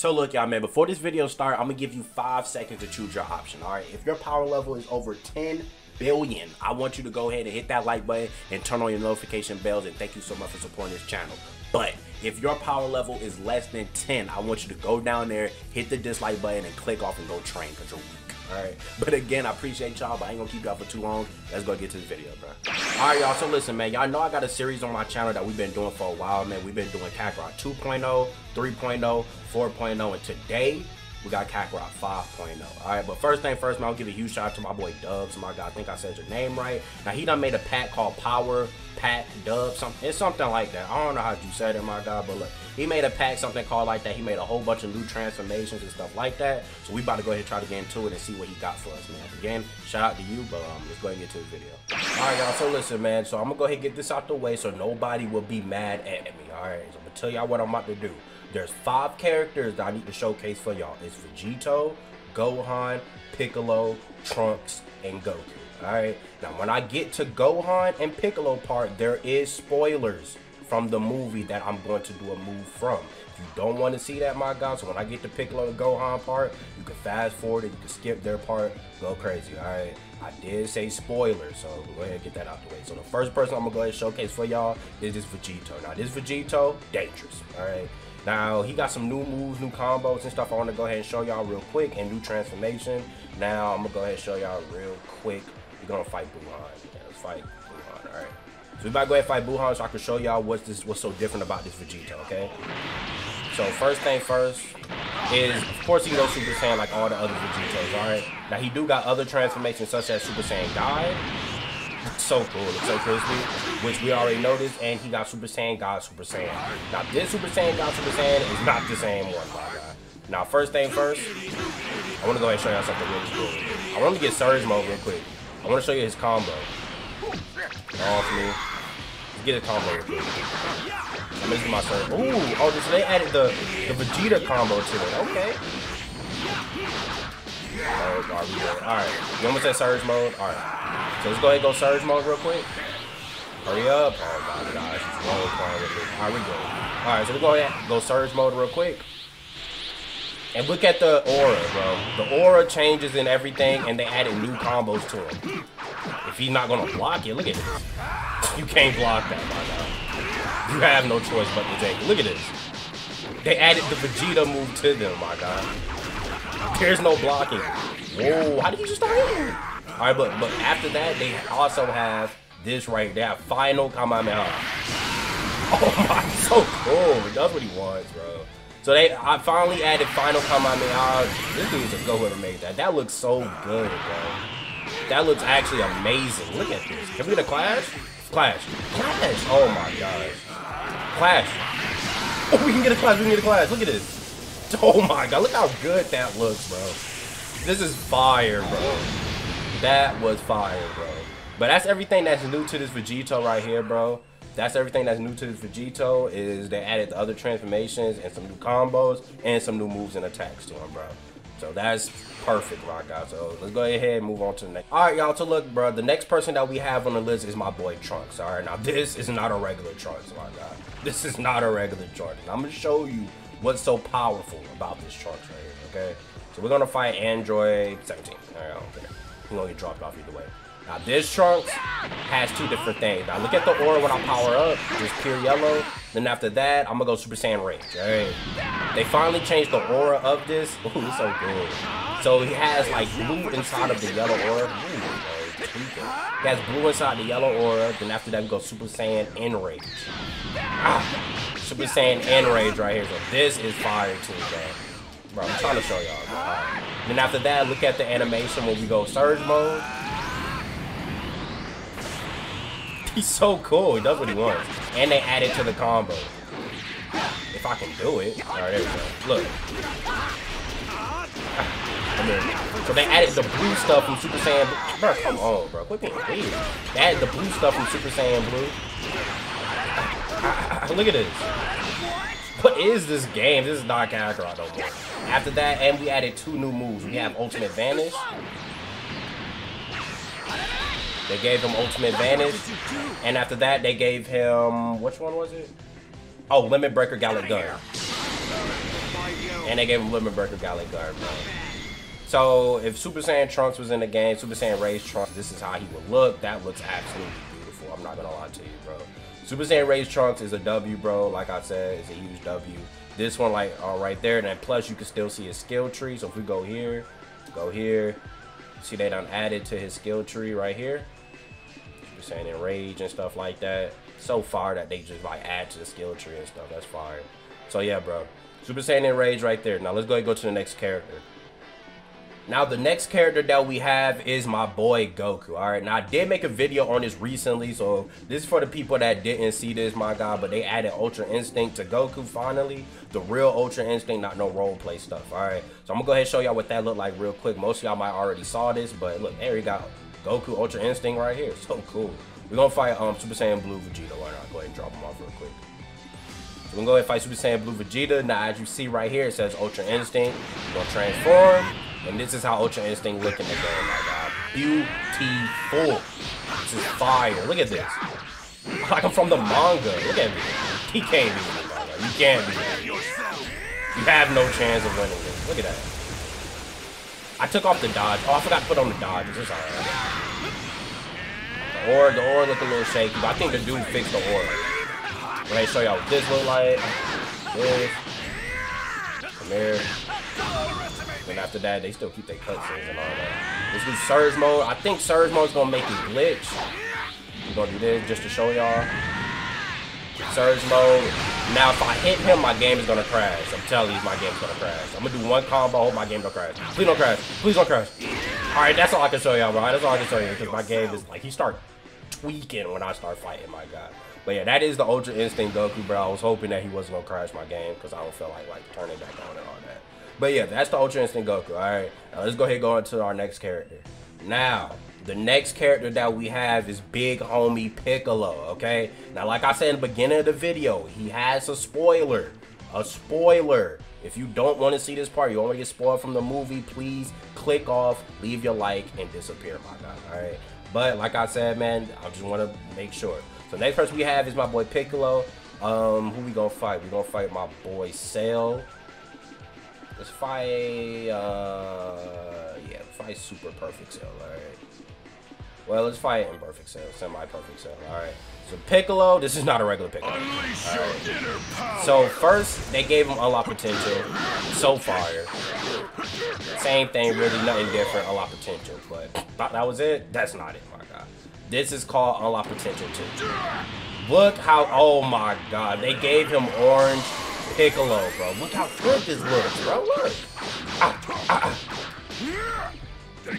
So look, y'all, man, before this video start, I'm gonna give you five seconds to choose your option, all right? If your power level is over 10 billion, I want you to go ahead and hit that like button and turn on your notification bells, and thank you so much for supporting this channel. But if your power level is less than 10, I want you to go down there, hit the dislike button, and click off and go train, because you're weak. Alright. But again, I appreciate y'all, but I ain't gonna keep y'all for too long. Let's go get to the video, bro. Alright, y'all. So listen, man. Y'all know I got a series on my channel that we've been doing for a while, man. We've been doing Kakarot 2.0, 3.0, 4.0, and today we got Kakarot 5.0. Alright, but first thing first, man, I'll give a huge shout out to my boy Doubs, my guy. I think I said your name right. Now he done made a pack called Power Pack Dub. Something it's something like that. I don't know how you said it, my guy, but look, he made a pack, something called like that. He made a whole bunch of new transformations and stuff like that. So we about to go ahead and try to get into it and see what he got for us, man. Again, shout out to you, but um, let's go ahead and get to the video. Alright, y'all, so listen, man. So I'm gonna go ahead and get this out the way so nobody will be mad at me. Alright, so I'm gonna tell y'all what I'm about to do. There's five characters that I need to showcase for y'all. It's Vegito, Gohan, Piccolo, Trunks, and Goku. Alright, now when I get to Gohan and Piccolo part, there is spoilers from the movie that I'm going to do a move from. If you don't want to see that, my God, so when I get to Piccolo and Gohan part, you can fast forward it, you can skip their part, go crazy, alright? I did say spoilers, so go ahead and get that out the way. So the first person I'm gonna go ahead and showcase for y'all is this Vegito. Now this Vegito, dangerous, alright? Now, he got some new moves, new combos and stuff I want to go ahead and show y'all real quick and new transformation. Now, I'm going to go ahead and show y'all real quick. We're going to fight Buuhan. Yeah, let's fight Buuhan, alright. So we about to go ahead fight Buuhan so I can show y'all what's this what's so different about this Vegeta, okay? So first thing first is, of course, he goes Super Saiyan like all the other Vegitos, alright? Now, he do got other transformations such as Super Saiyan God, so cool. It's so crispy, which we already noticed. And he got Super Saiyan God Super Saiyan. Now this Super Saiyan God Super Saiyan is not the same one, my. Now first thing first, I want to go ahead and show y'all something really cool. I want to get Surge mode real quick. I want to show you his combo. Off me. Get a combo. I'm gonna my Surge. Ooh, oh, so they added the the Vegeta combo to it. Okay. Oh, Alright. You almost at Surge mode? Alright. So let's go ahead and go surge mode real quick. Hurry up. Oh my gosh, it's low playing with. Alright, we go. Alright, so we go ahead go surge mode real quick. And look at the aura, bro. The aura changes in everything, and they added new combos to him. If he's not gonna block it, look at this. You can't block that, my god. You have no choice but to take it. Look at this. They added the Vegeta move to them, my god. There's no blocking. Whoa, how did you just start hitting? All right, but but after that, they also have this right there, final Kamehameha. Oh my, so cool. Does what he wants, bro. So they, I finally added final Kamehameha. This dude's a go whoever made that. That looks so good, bro. That looks actually amazing. Look at this. Can we get a clash? Clash. Clash. Oh my gosh. Clash. Oh, we can get a clash. We can get a clash. Look at this. Oh my god. Look how good that looks, bro. This is fire, bro. That was fire, bro. But that's everything that's new to this Vegito right here, bro. That's everything that's new to this Vegito is they added the other transformations and some new combos and some new moves and attacks to him, bro. So that's perfect, Rock guy. So let's go ahead and move on to the next. All right, y'all. So look, bro, the next person that we have on the list is my boy Trunks. All right, now this is not a regular Trunks, my guy. This is not a regular Trunks. I'm gonna show you what's so powerful about this Trunks right here. Okay, so we're gonna fight Android 17. All right, okay you know, get dropped off either way. Now this Trunks has two different things. Now look at the aura when I power up, just pure yellow. Then after that, I'm gonna go Super Saiyan Rage. Alright. They finally changed the aura of this. Ooh, it's so good. So he has like blue inside of the yellow aura. Ooh, he has blue inside the yellow aura. Then after that, we go Super Saiyan Enrage. Ah, Super Saiyan Enrage right here. So this is fire too, bro. Bro, I'm trying to show y'all. Right. Then after that, look at the animation when we go surge mode. He's so cool. He does what he wants. And they added to the combo. If I can do it. Alright, there we go. Look. So they added the blue stuff from Super Saiyan Blue. Bro, come on, bro. Quit being weird. They added the blue stuff from Super Saiyan Blue. Look at this. What is this game? This is not Kakarot no more. After that, and we added two new moves. We have Ultimate Vanish. They gave him Ultimate Vanish. And after that, they gave him... Which one was it? Oh, Limit Breaker Galick Gun. And they gave him Limit Galley Guard, bro. So if Super Saiyan Trunks was in the game, Super Saiyan Rage Trunks, this is how he would look. That looks absolutely beautiful. I'm not gonna lie to you, bro. Super Saiyan Rage Trunks is a W, bro. Like I said, it's a huge W. This one, like, all uh, right there. And then plus, you can still see his skill tree. So if we go here, go here, see they done added to his skill tree right here. Super Saiyan Rage and stuff like that. So far that they just like add to the skill tree and stuff. That's fire. So yeah, bro. Super Saiyan Rage right there. Now let's go and go to the next character. Now, the next character that we have is my boy Goku. All right, now I did make a video on this recently, so this is for the people that didn't see this, my God, but they added Ultra Instinct to Goku finally. The real Ultra Instinct, not no role play stuff. All right, so I'm gonna go ahead and show y'all what that looked like real quick. Most of y'all might already saw this, but look, there we got Goku Ultra Instinct right here. So cool. We're gonna fight um, Super Saiyan Blue Vegeta. Why not? Go ahead and drop him off real quick. So we're gonna go ahead and fight Super Saiyan Blue Vegeta. Now, as you see right here, it says Ultra Instinct. We're gonna transform. And this is how Ultra Instinct look in the game, my god. Beautiful. This is fire. Look at this. Like I'm from the manga. Look at me. He can't be me, manga. You can't be me. You have no chance of winning this. Look at that. I took off the dodge. Oh, I forgot to put on the dodges. It's alright. The aura, the aura look a little shaky, but I think the dude fixed the aura. Let me show y'all what this look like. This. Come here. And after that, they still keep their cutscenes and all that. Let's do Surge Mode. I think Surge Mode is going to make it glitch. We're to do this just to show y'all. Surge Mode. Now, if I hit him, my game is to crash. I'm telling you, my game's to crash. I'm to do one combo. hope my game don't crash. Please don't crash. Please don't crash. All right, that's all I can show y'all, bro. That's all I can show you because my game is like, he start tweaking when I start fighting, my God. But yeah, that is the Ultra Instinct Goku, bro. I was hoping that he wasn't to crash my game because I don't feel like, like turning back on and all that. But yeah, that's the Ultra Instinct Goku. All right, now let's go ahead and go into our next character. Now, the next character that we have is Big Homie Piccolo, okay? Now, like I said in the beginning of the video, he has a spoiler. A spoiler. If you don't want to see this part, you want to get spoiled from the movie, please click off, leave your like, and disappear, my God, all right? But like I said, man, I just want to make sure. So next person we have is my boy Piccolo. Um, who we gonna fight? We gonna fight my boy Cell. Let's fight, uh, yeah, fight Super Perfect Cell, alright. Well, let's fight Imperfect Cell, Semi-Perfect Cell, alright. So Piccolo, this is not a regular Piccolo. Right. So first, they gave him Unlock Potential. So fire. Same thing, really nothing different, Unlock Potential. But thought that was it? That's not it, my god. This is called Unlock Potential 2. Look how, oh my god, they gave him orange Piccolo, bro. Look how good this looks, bro. Look. Ah.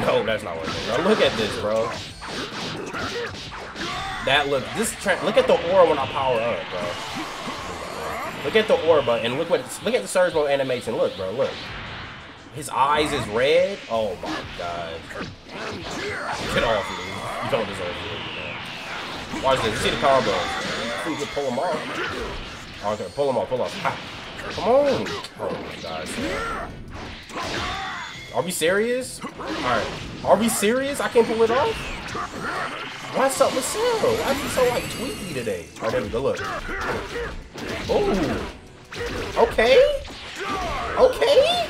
No, that's not working. Bro. Look at this, bro. That look. This look at the aura when I power up, bro. Look at the aura, and look what. Look at the surge mode animation. Look, bro. Look. His eyes is red. Oh my god. Get off me. You don't deserve it. Watch this. You see the combo. You can pull him off. Okay, pull him off, pull off. Ah, come on! Oh my gosh. Are we serious? Alright. Are we serious? I can't pull it off? What's up Cell? Why is he so like tweaky today? Oh, there we go, look. Oh. Okay. Okay.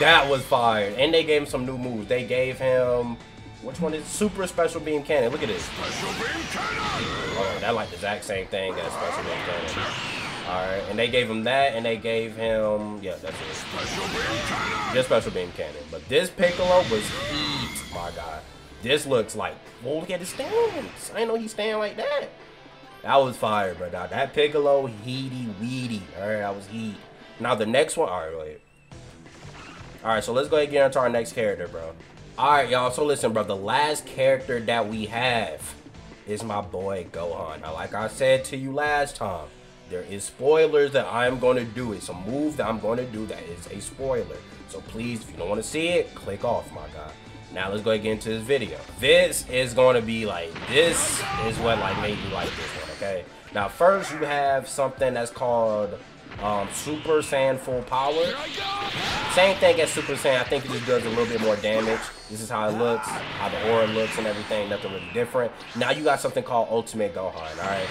That was fire. And they gave him some new moves. They gave him which one is super special beam cannon? Look at this. Oh, that like the exact same thing as special beam cannon. All right, and they gave him that, and they gave him yeah, that's it. Special beam cannon. Just special beam cannon. But this Piccolo was heat. My God, this looks like. Well, look at his stance. I know he stand like that. That was fire, bro. That Piccolo, heaty, weedy. All right, that was heat. Now the next one. All right, wait. All right, so let's go ahead and get into our next character, bro. Alright, y'all. So listen, bro. The last character that we have is my boy Gohan. Now, like I said to you last time, there is spoilers that I'm going to do. It's a move that I'm going to do that is a spoiler. So please, if you don't want to see it, click off, my God. Now let's go get into this video. This is going to be like, this is what like made me like this one, okay? Now first you have something that's called um, Super Saiyan full power. Same thing as Super Saiyan. I think it just does a little bit more damage. This is how it looks, how the aura looks and everything. Nothing really different. Now you got something called Ultimate Gohan. All right.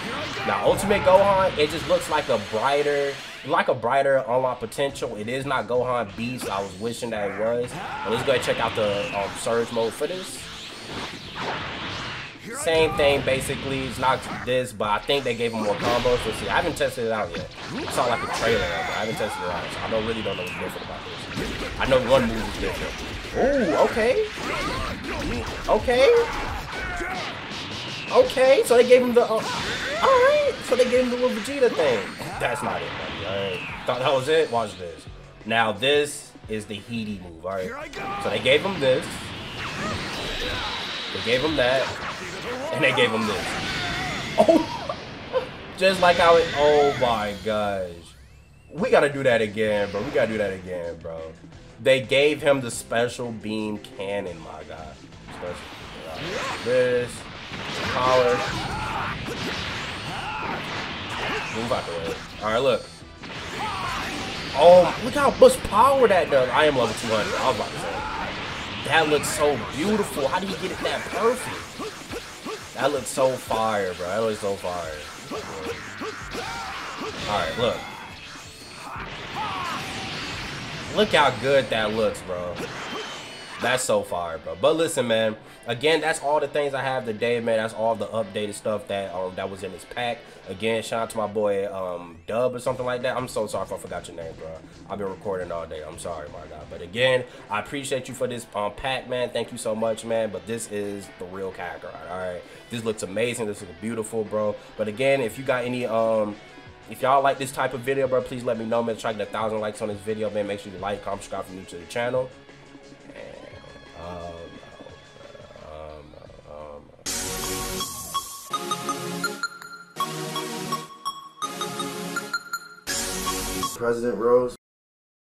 Now Ultimate Gohan, it just looks like a brighter, like a brighter unlock potential. It is not Gohan Beast. I was wishing that it was. But let's go ahead and check out the um, Surge mode for this. Same thing, basically. It's not this, but I think they gave him more combos. Let's see. I haven't tested it out yet. I saw like a trailer it. I haven't tested it out, so I don't really don't know what's different about this. I know one move is different. Ooh, okay. Okay. Okay, so they gave him the. Uh, Alright, so they gave him the little Vegeta thing. That's not it, buddy. Alright. Thought that was it? Watch this. Now, this is the Heaty move, alright? So they gave him this. They gave him that. And they gave him this. Oh! Just like how it. Oh my gosh. We gotta do that again, bro. We gotta do that again, bro. They gave him the special beam cannon, my god. Special. This. Power. Move out the way. Alright, look. Oh, look how much power that does. I am level 200. I was about to say. That looks so beautiful. How do you get it that perfect? That looks so fire, bro. That looks so fire. Alright, look. Look how good that looks, bro. That's so fire, bro. But listen, man. Again, that's all the things I have today, man. That's all the updated stuff that um that was in this pack. Again, shout out to my boy um Dub or something like that. I'm so sorry if I forgot your name, bro. I've been recording all day. I'm sorry, my God. But again, I appreciate you for this um pack, man. Thank you so much, man. But this is the real Kakarot. All right. This looks amazing. This looks beautiful, bro. But again, if you got any um if y'all like this type of video, bro, please let me know, man. Try to get a thousand likes on this video, man. Make sure you like, comment, subscribe if you're new to the channel. President Rose.